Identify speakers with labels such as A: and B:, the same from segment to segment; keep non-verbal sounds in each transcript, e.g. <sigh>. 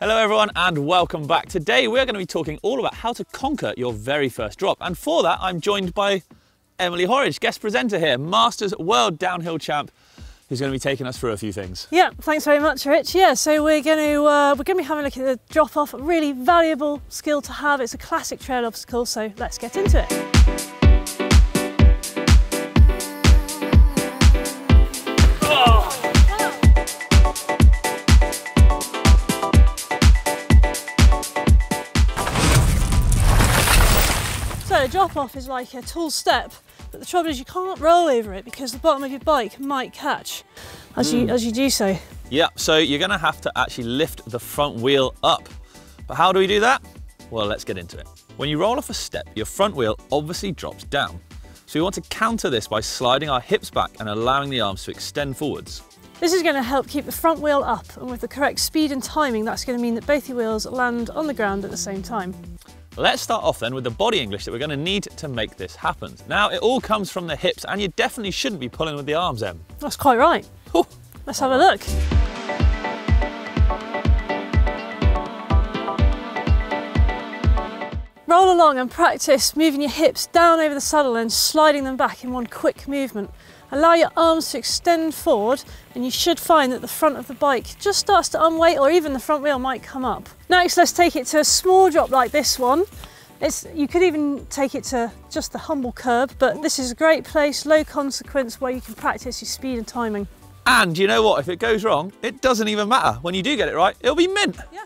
A: Hello everyone and welcome back. Today we're going to be talking all about how to conquer your very first drop. And for that I'm joined by Emily Horridge, guest presenter here, Masters World Downhill Champ, who's going to be taking us through a few things.
B: Yeah, thanks very much, Rich. Yeah, so we're going to uh, we're going to be having a look at the drop off, a really valuable skill to have. It's a classic trail obstacle, so let's get into it. A drop off is like a tall step, but the trouble is you can't roll over it because the bottom of your bike might catch as you hmm. as you do so.
A: Yeah, so you're going to have to actually lift the front wheel up. But how do we do that? Well, let's get into it. When you roll off a step, your front wheel obviously drops down. So we want to counter this by sliding our hips back and allowing the arms to extend forwards.
B: This is going to help keep the front wheel up and with the correct speed and timing that's going to mean that both your wheels land on the ground at the same time.
A: Let's start off then with the body English that we're going to need to make this happen. Now, it all comes from the hips and you definitely shouldn't be pulling with the arms, Em.
B: That's quite right.
A: Ooh.
B: Let's have a look. Roll along and practice moving your hips down over the saddle and sliding them back in one quick movement. Allow your arms to extend forward and you should find that the front of the bike just starts to unweight or even the front wheel might come up. Next, let's take it to a small drop like this one. It's, you could even take it to just the humble curb, but this is a great place, low consequence, where you can practice your speed and timing.
A: And you know what? If it goes wrong, it doesn't even matter. When you do get it right, it'll be mint.
B: Yeah.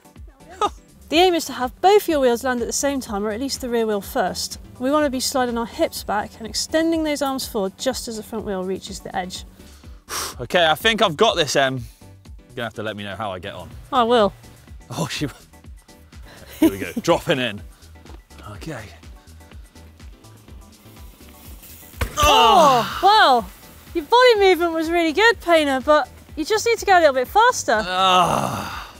B: The aim is to have both your wheels land at the same time, or at least the rear wheel first. We want to be sliding our hips back and extending those arms forward just as the front wheel reaches the edge. <sighs>
A: Okay, I think I've got this, Em. You're gonna have to let me know how I get on.
B: I will.
A: Oh, she... Here we go, <laughs> dropping in. Okay.
B: Oh, well, your body movement was really good, Painter, but you just need to go a little bit faster.
A: Ah.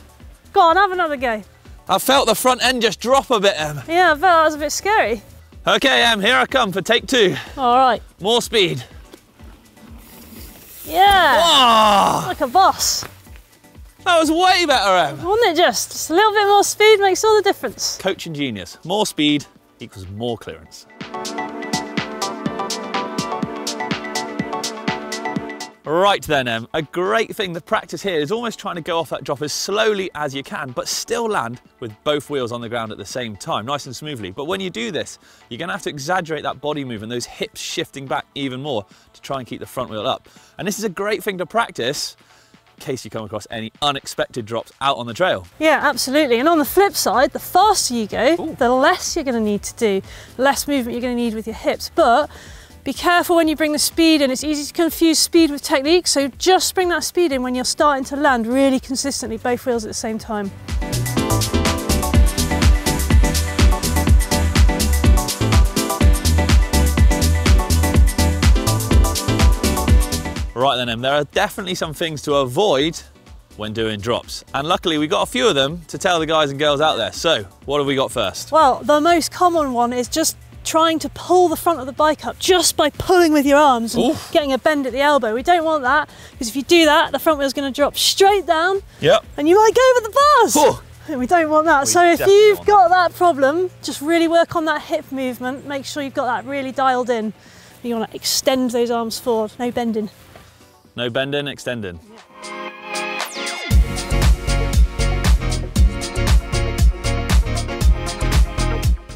B: Go on, have another go.
A: I felt the front end just drop a bit, Em.
B: Yeah, I bet that was a bit scary.
A: Okay, Em, here I come for take two.
B: All right.
A: More speed.
B: Yeah,
A: Ah,
B: like a boss.
A: that was way better, Em.
B: Wasn't it just? Just a little bit more speed makes all the difference.
A: Coaching genius. More speed equals more clearance. Right then, Em, a great thing, the practice here is almost trying to go off that drop as slowly as you can, but still land with both wheels on the ground at the same time, nice and smoothly. But when you do this, you're gonna have to exaggerate that body movement, those hips shifting back even more to try and keep the front wheel up. And this is a great thing to practice in case you come across any unexpected drops out on the trail.
B: Yeah, absolutely. And on the flip side, the faster you go,
A: Ooh.
B: the less you're going to need to do, less movement you're going to need with your hips. But be careful when you bring the speed in. It's easy to confuse speed with technique, so just bring that speed in when you're starting to land really consistently, both wheels at the same time.
A: Right then, Em, there are definitely some things to avoid when doing drops. And luckily we got a few of them to tell the guys and girls out there. So, what have we got first?
B: Well, the most common one is just trying to pull the front of the bike up just by pulling with your arms and
A: Oof.
B: getting a bend at the elbow. We don't want that because if you do that, the front wheel's going to drop straight down
A: Yep.
B: and you might go over the bars.
A: Oh,
B: We don't want that.
A: We
B: so if you've got that problem, just really work on that hip movement. Make sure you've got that really dialed in. You want to extend those arms forward, no bending.
A: no bending, extending.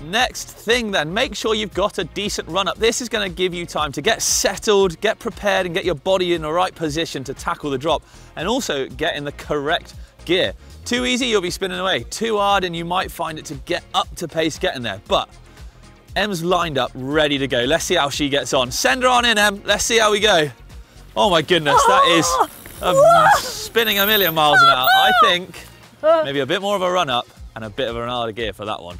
A: Next thing then, make sure you've got a decent run up. This is gonna give you time to get settled, get prepared and get your body in the right position to tackle the drop and also get in the correct gear. Too easy, you'll be spinning away. Too hard and you might find it to get up to pace getting there. But Em's lined up, ready to go. Let's see how she gets on. Send her on in, Em. Let's see how we go. Oh my goodness, that is <laughs> um, spinning a million miles an hour. I think <laughs> maybe a bit more of a run up and a bit of an harder gear for that one.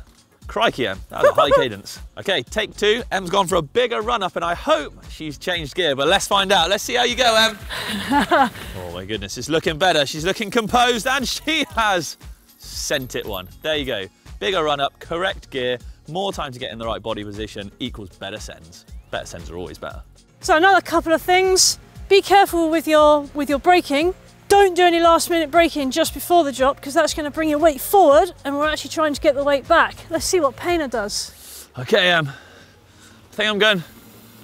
A: Crikey, Em, that was a high cadence. Okay, take two. Em's gone for a bigger run up and I hope she's changed gear, but let's find out. Let's see how you go, Em. <laughs> oh my goodness, it's looking better. She's looking composed and she has sent it one. There you go. Bigger run up, correct gear, more time to get in the right body position equals better sends. Better sends are always better.
B: So another couple of things. Be careful with your with your braking. Don't do any last minute braking just before the drop because that's going to bring your weight forward and we're actually trying to get the weight back. Let's see what Painter does.
A: Okay, um, I think I'm going.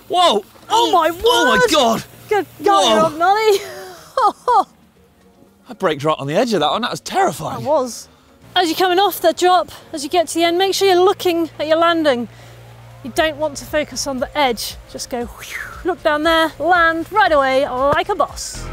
A: Whoa!
B: Oh my word!
A: Oh my god!
B: Good going up, Nolly.
A: I braked right on the edge of that one. That was terrifying.
B: That was. As you're coming off the drop, as you get to the end, make sure you're looking at your landing. You don't want to focus on the edge. Just go, whew, look down there, land right away like a boss.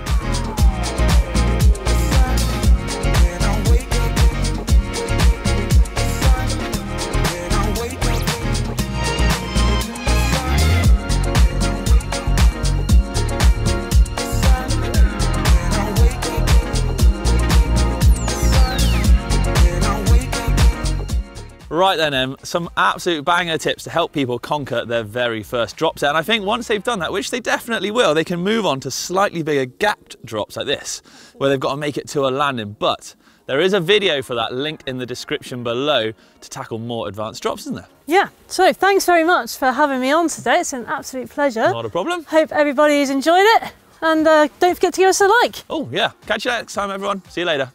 A: Right then, Em, some absolute banger tips to help people conquer their very first drops. And I think once they've done that, which they definitely will, they can move on to slightly bigger gapped drops like this, where they've got to make it to a landing. But there is a video for that linked in the description below to tackle more advanced drops, isn't there?
B: Yeah, so thanks very much for having me on today. It's an absolute pleasure.
A: Not a problem.
B: Hope everybody's enjoyed it. And uh, don't forget to give us a like.
A: Oh, yeah. Catch you next time, everyone. See you later.